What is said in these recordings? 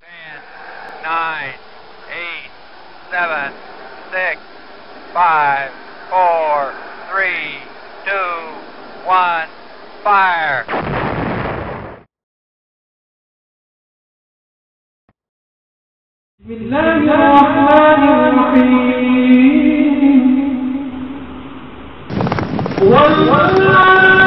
Ten, nine, eight, seven, six, five, four, three, two, one, fire. بسم الله الرحمن الرحيم والعاديات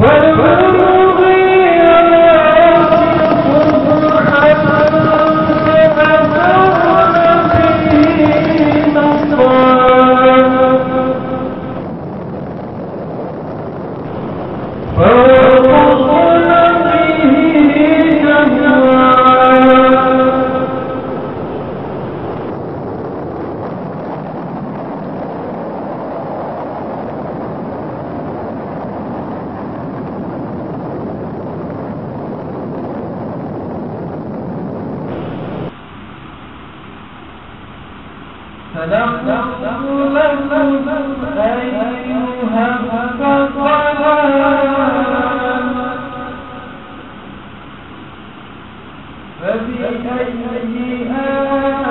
Hallelujah. فنقول لكم أيها الثقلان فبأي آلاء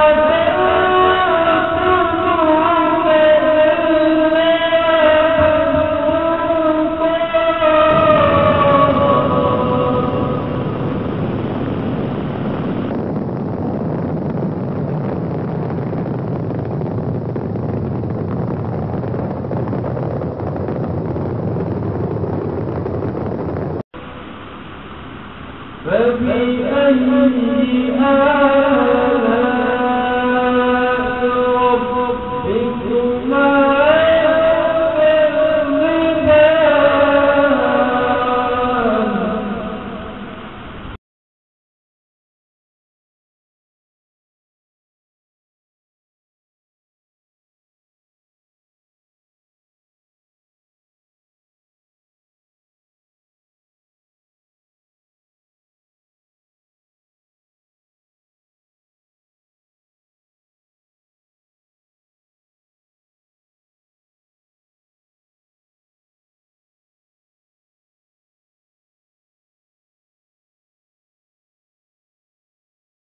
فبأي آلاء